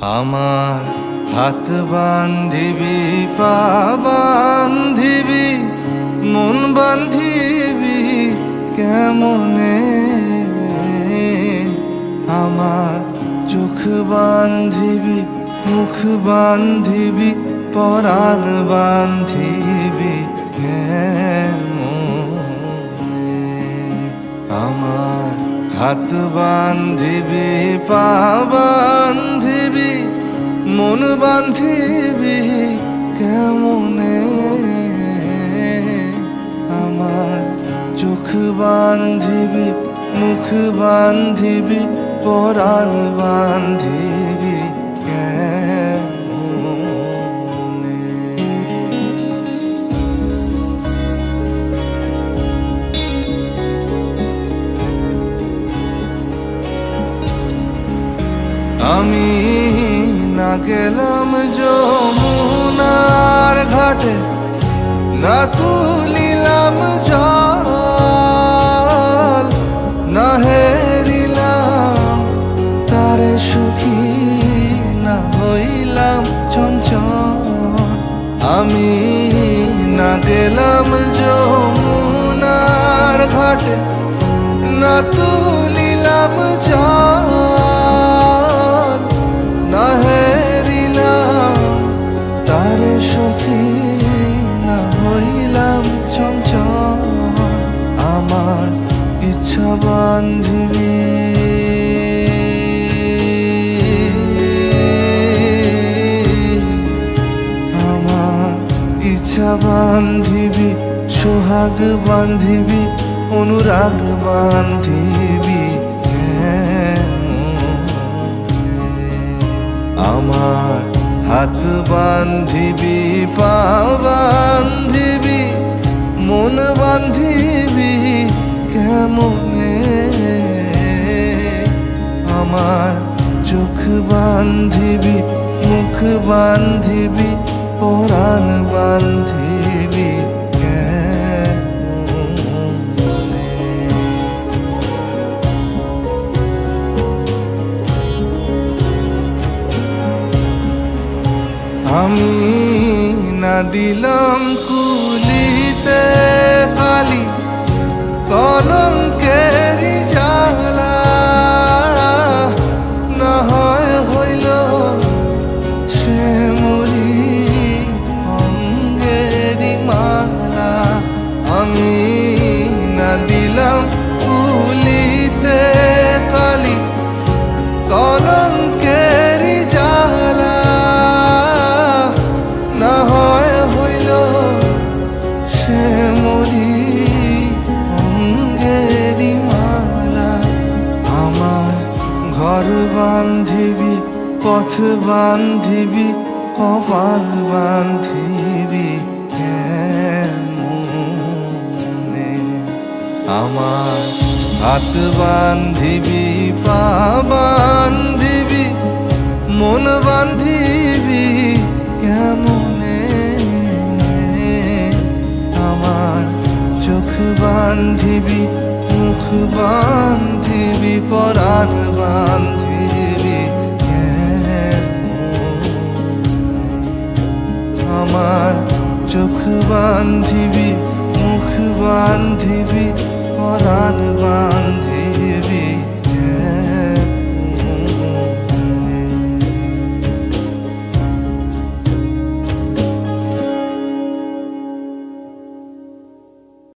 আমার হাত বান্ধিবি পা বান্ধিবি মন বান্ধিবি কেমনে? আমার চোখ বান্ধিবি মুখ বান্ধিবি পরাণ বান্ধিবি আমার হাত বান্ধিবি, পা বান্ধিবি, মন বান্ধিবি কেমনে? আমার চোখ বান্ধিবি, মুখ বান্ধিবি, পরাণ বান্ধিবি না গেলাম যমুনার ঘাটে, না তুলিলাম জল, না হেরিলাম তারে সুখী, না হইলাম চঞ্চল। আমি না গেলাম যমুনার ঘাটে, না তুলিলাম জল বান্ধিবি, সোহাগ বান্ধিবি, অনুরাগ বান্ধিবি? আমার হাত বান্ধিবি, পা বান্ধিবি, মন বান্ধিবি, কেমনে আমার চোখ বান্ধিবি, মুখ বান্ধিবি, পরাণ বান্ধিবি আমি না দিলাম কুলিতে কালি কলঙ্কের বান্ধিবি, পথ বান্ধিবি, কপাল বান্ধিবি আমার হাত বান্ধিবি, পা বান্ধিবি, মন বান্ধিবি, কেমনে? আমার চোখ বান্ধিবি, মুখ বান্ধিবি, পরাণ বান্ধিবি। বান্ধিবি মুখ বান্ধিবি পরাণ বান্ধিবি